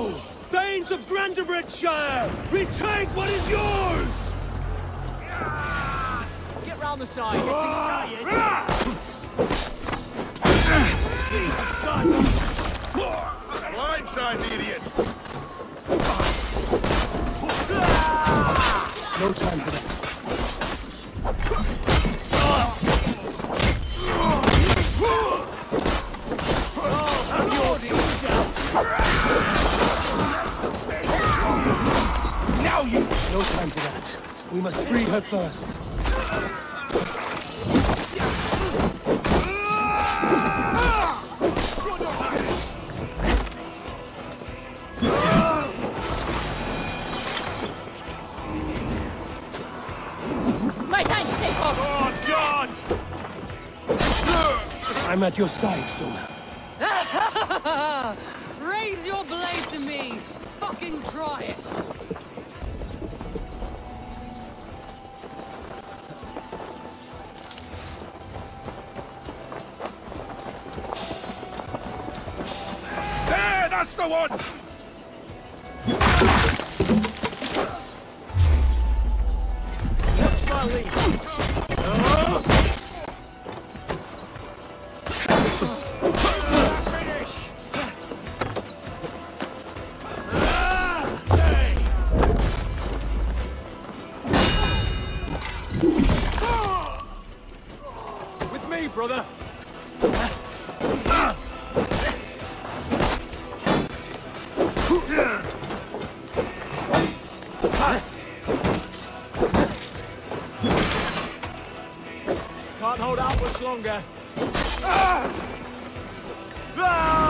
No! Danes of Grantebridgescire! Retake what is yours! Get round the side. Ah! Ah! Jesus God! Blindside, the idiot! Ah! No time for that. No time for that. We must free her first. My thanks, take off. Oh, God! I'm at your side, Soma. Raise your blade to me. Fucking try it. That's the one! Can't hold out much longer. Go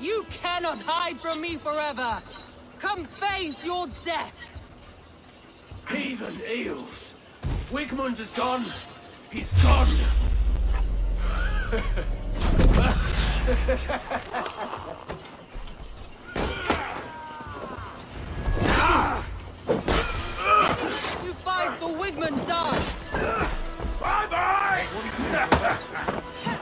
You cannot hide from me forever. Come face your death. Heathen eels. Wigmund is gone. He's gone. You fight the Wigmund does. Bye